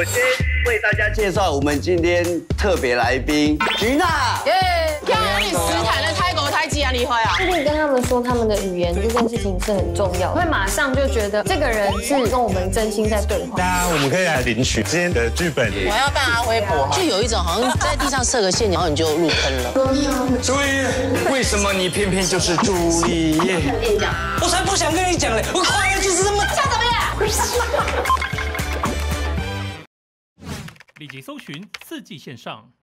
首先为大家介绍我们今天特别来宾徐娜。耶！漂亮，你斯坦的泰国太极啊，厉害啊！就可以跟他们说他们的语言这件事情是很重要，会马上就觉得这个人是跟我们真心在对话。大家，我们可以来领取今天的剧本。我要办阿微博，就有一种好像在地上设个线，然后你就入坑了。朱丽叶，为什么你偏偏就是朱丽叶？我才不想跟你讲嘞，我快乐就是这么。叫怎么样？立即搜寻四季线上。